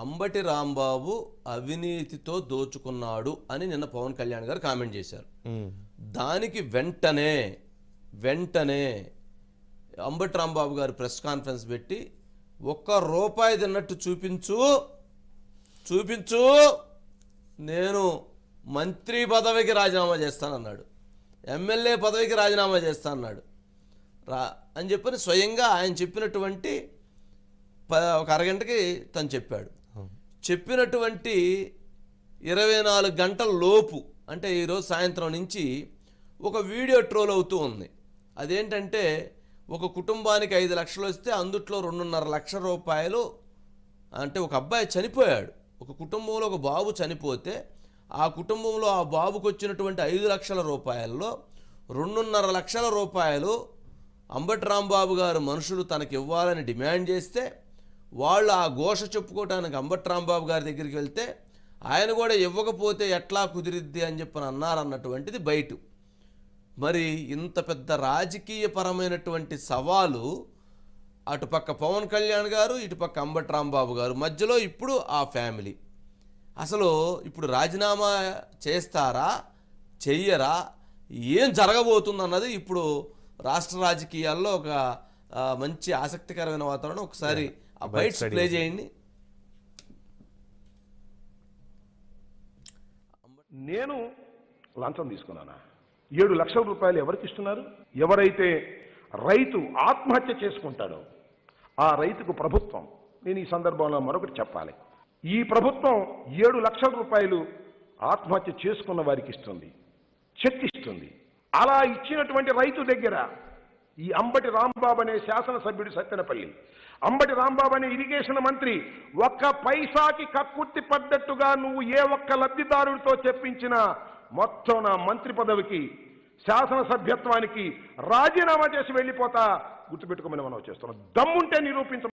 అంబటి రాంబాబు అవినీతితో దోచుకున్నాడు అని నిన్న పవన్ కళ్యాణ్ గారు కామెంట్ చేశారు. దానికి వెంటనే వెంటనే అంబటి రాంబాబు గారు ప్రెస్ కాన్ఫరెన్స్ పెట్టి ఒక్క రూపాయి తిన్నట్టు చూపించు చూపించు నేను మంత్రి పదవికి రాజీనామా చేస్తానన్నాడు. ఎమ్మెల్యే పదవికి రాజీనామా చేస్తానన్నాడు. రా అని చెప్పని స్వయంగా ఆయన చెప్పినటువంటి ఒక అరగంటకి తను చెప్పాడు. చెప్పినటువంటి ఇరవై నాలుగు గంటల లోపు అంటే ఈరోజు సాయంత్రం నుంచి ఒక వీడియో ట్రోల్ అవుతూ ఉంది. అదేంటంటే ఒక కుటుంబానికి ఐదు లక్షలు వస్తే అందుట్లో రెండున్నర లక్ష రూపాయలు అంటే ఒక అబ్బాయి చనిపోయాడు. ఒక కుటుంబంలో ఒక బాబు చనిపోతే ఆ కుటుంబంలో ఆ బాబుకు వచ్చినటువంటి ఐదు లక్షల రూపాయల్లో రెండున్నర లక్షల రూపాయలు అంబటి రాంబాబు గారు మనుషులు తనకి ఇవ్వాలని డిమాండ్ చేస్తే వాళ్ళు ఆ ఘోష చెప్పుకోవటానికి అంబట్రాంబాబు గారి దగ్గరికి వెళ్తే ఆయన కూడా ఇవ్వకపోతే ఎట్లా కుదిరిద్ది అని చెప్పని అన్నారన్నటువంటిది బయట. మరి ఇంత పెద్ద రాజకీయపరమైనటువంటి సవాలు అటుపక్క పవన్ కళ్యాణ్ గారు ఇటుపక్క అంబట్రాంబాబు గారు మధ్యలో ఇప్పుడు ఆ ఫ్యామిలీ. అసలు ఇప్పుడు రాజీనామా చేస్తారా చెయ్యరా ఏం జరగబోతుంది అన్నది ఇప్పుడు రాష్ట్ర రాజకీయాల్లో ఒక మంచి ఆసక్తికరమైన వాతావరణం ఒకసారి ఆ బైట్స్ ప్లే చేయండి. నేను లంచం తీసుకున్నానా? ఏడు లక్షల రూపాయలు ఎవరికి ఇస్తున్నారు? ఎవరైతే రైతు ఆత్మహత్య చేసుకుంటాడో ఆ రైతుకు ప్రభుత్వం నేను ఈ సందర్భంలో మరొకటి చెప్పాలి. ఈ ప్రభుత్వం ఏడు లక్షల రూపాయలు ఆత్మహత్య చేసుకున్న వారికి ఇస్తుంది చెక్ ఇస్తుంది. అలా ఇచ్చినటువంటి రైతు దగ్గర ఈ అంబటి రాంబాబు అనే శాసనసభ్యుడు సత్తెనపల్లి. అంబటి రాంబాబు అనే ఇరిగేషన్ మంత్రి ఒక్క పైసాకి కక్కుర్తి పడ్డట్టుగా నువ్వు ఏ ఒక్క లబ్ధిదారుడితో చెప్పించిన మొత్తం నా మంత్రి పదవికి శాసనసభ్యత్వానికి రాజీనామా చేసి వెళ్ళిపోతా గుర్తుపెట్టుకోమని మనం చేస్తున్నాం. దమ్ముంటే నిరూపించ